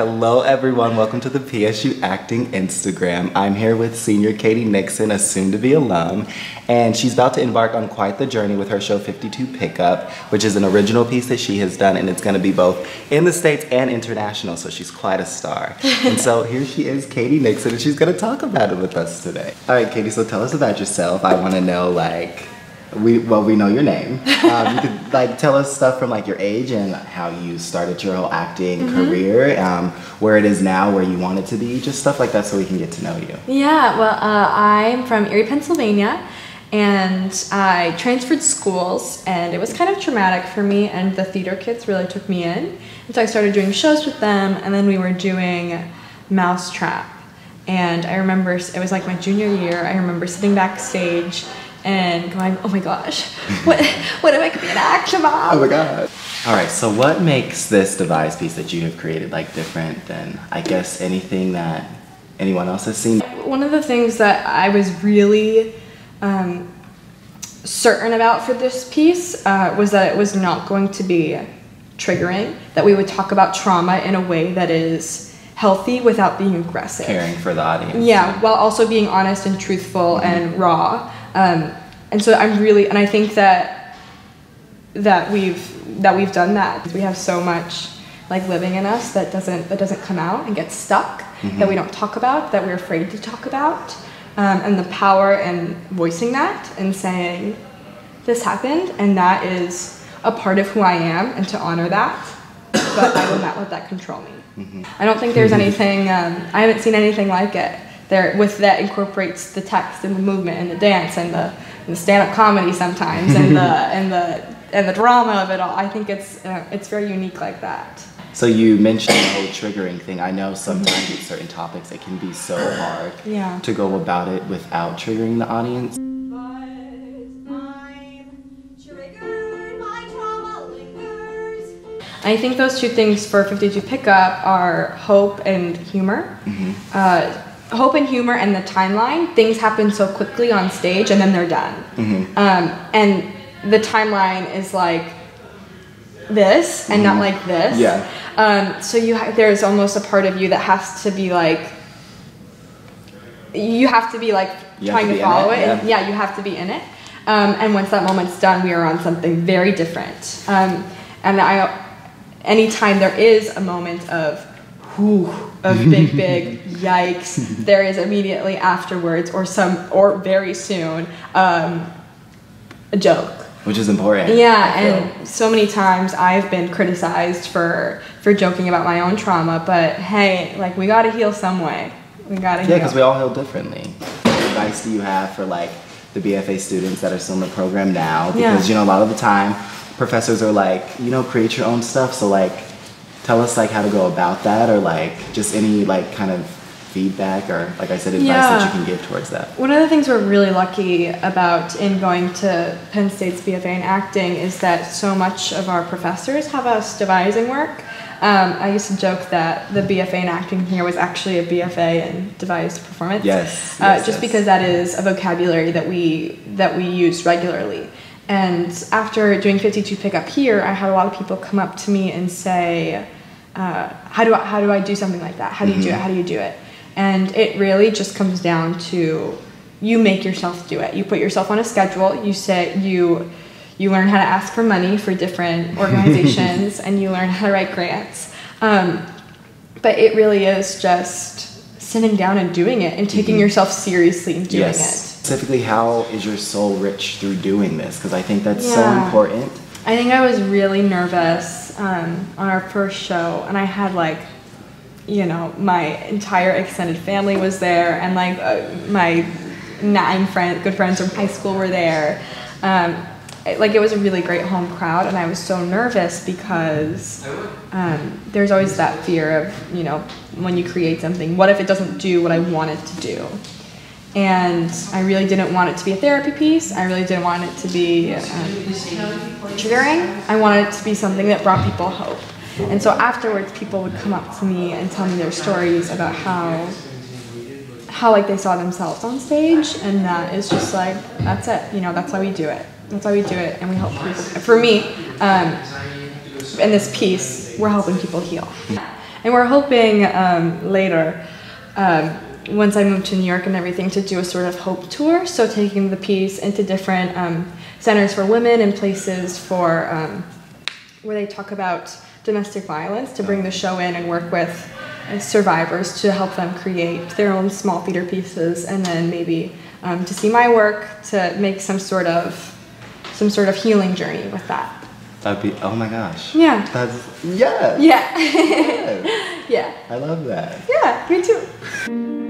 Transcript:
Hello, everyone. Welcome to the PSU Acting Instagram. I'm here with senior Katie Nixon, a soon to be alum, and she's about to embark on quite the journey with her show 52 Pickup, which is an original piece that she has done, and it's going to be both in the States and international, so she's quite a star. and so here she is, Katie Nixon, and she's going to talk about it with us today. All right, Katie, so tell us about yourself. I want to know, like, we well we know your name. Um, you could like tell us stuff from like your age and how you started your whole acting mm-hmm. career um, where it is now where you want it to be just stuff like that so we can get to know you. Yeah well uh, i'm from erie pennsylvania and i transferred schools and it was kind of traumatic for me and the theater kids really took me in. And so i started doing shows with them and then we were doing mousetrap. And i remember it was like my junior year i remember sitting backstage and going, oh my gosh, what, what if I could be an action mom? Oh my god. All right, so what makes this devised piece that you have created like different than I guess anything that anyone else has seen? One of the things that I was really um, certain about for this piece uh, was that it was not going to be triggering, that we would talk about trauma in a way that is healthy without being aggressive. Caring for the audience. Yeah, while also being honest and truthful mm-hmm. and raw. Um, and so I'm really, and I think that that we've that we've done that. We have so much like living in us that doesn't that doesn't come out and gets stuck mm-hmm. that we don't talk about that we're afraid to talk about, um, and the power in voicing that and saying this happened and that is a part of who I am and to honor that, but I will not let that control me. Mm-hmm. I don't think there's anything. Um, I haven't seen anything like it there with that incorporates the text and the movement and the dance and the, and the stand-up comedy sometimes and the and the and the drama of it all. I think it's uh, it's very unique like that. So you mentioned the whole triggering thing. I know sometimes with certain topics it can be so hard yeah. to go about it without triggering the audience. I think those two things for 52 Pickup are hope and humor. Mm-hmm. Uh, hope and humor and the timeline, things happen so quickly on stage and then they're done. Mm-hmm. Um, and the timeline is like this and mm-hmm. not like this. Yeah. Um, so you ha- there's almost a part of you that has to be like you have to be like you trying to, to follow it. it. Yeah. yeah. you have to be in it. Um, and once that moment's done, we are on something very different. Um, and I, anytime there is a moment of whew, of big, big yikes, there is immediately afterwards or some or very soon um, a joke. Which is important. Yeah, and so many times I've been criticized for for joking about my own trauma, but hey, like we gotta heal some way. We gotta Yeah, because we all heal differently. What advice do you have for like the BFA students that are still in the program now? Because yeah. you know, a lot of the time professors are like, you know, create your own stuff. So like tell us like how to go about that or like just any like kind of feedback or like I said advice yeah. that you can give towards that? One of the things we're really lucky about in going to Penn State's BFA in acting is that so much of our professors have us devising work. Um, I used to joke that the BFA in acting here was actually a BFA in devised performance. Yes. Uh, yes just yes. because that is a vocabulary that we that we use regularly. And after doing 52 pickup here, I had a lot of people come up to me and say, uh, how do I, how do I do something like that? How do you mm-hmm. do it? How do you do it? And it really just comes down to you make yourself do it. You put yourself on a schedule. You say you you learn how to ask for money for different organizations, and you learn how to write grants. Um, but it really is just sitting down and doing it and taking mm-hmm. yourself seriously and doing yes. it. Specifically, how is your soul rich through doing this? Because I think that's yeah. so important. I think I was really nervous um, on our first show, and I had like, you know, my entire extended family was there, and like uh, my nine friend, good friends from high school were there. Um, it, like it was a really great home crowd, and I was so nervous because um, there's always that fear of, you know, when you create something, what if it doesn't do what I want it to do? And I really didn't want it to be a therapy piece. I really didn't want it to be um, triggering. I wanted it to be something that brought people hope. And so afterwards, people would come up to me and tell me their stories about how how like they saw themselves on stage, and that is just like that's it. You know, that's how we do it. That's how we do it, and we help people. For me, um, in this piece, we're helping people heal. And we're hoping um, later, um, once I moved to New York and everything, to do a sort of hope tour. So taking the piece into different um, centers for women and places for um, where they talk about domestic violence to bring the show in and work with uh, survivors to help them create their own small theater pieces and then maybe um, to see my work to make some sort of some sort of healing journey with that. That'd be, oh my gosh. Yeah. That's, yeah. Yeah. Yes. yeah. I love that. Yeah, me too.